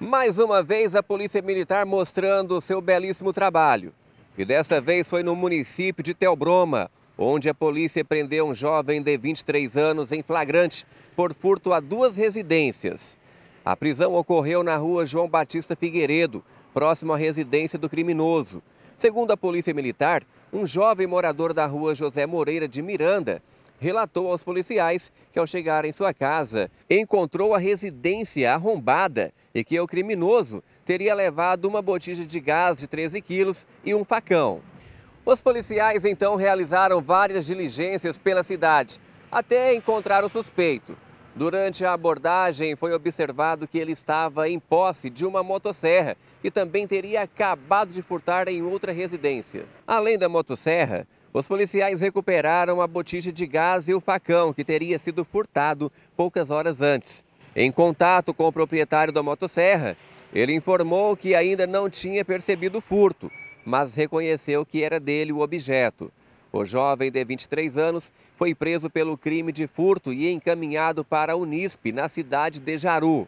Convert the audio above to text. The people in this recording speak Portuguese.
Mais uma vez, a Polícia Militar mostrando seu belíssimo trabalho. E desta vez foi no município de Telbroma, onde a polícia prendeu um jovem de 23 anos em flagrante por furto a duas residências. A prisão ocorreu na rua João Batista Figueiredo, próximo à residência do criminoso. Segundo a Polícia Militar, um jovem morador da rua José Moreira de Miranda relatou aos policiais que, ao chegar em sua casa, encontrou a residência arrombada e que o criminoso teria levado uma botija de gás de 13 quilos e um facão. Os policiais então realizaram várias diligências pela cidade até encontrar o suspeito. Durante a abordagem, foi observado que ele estava em posse de uma motosserra, que também teria acabado de furtar em outra residência. Além da motosserra, os policiais recuperaram a botija de gás e o facão, que teria sido furtado poucas horas antes. Em contato com o proprietário da motosserra, ele informou que ainda não tinha percebido o furto, mas reconheceu que era dele o objeto. O jovem de 23 anos foi preso pelo crime de furto e encaminhado para a Unisp, na cidade de Jaru.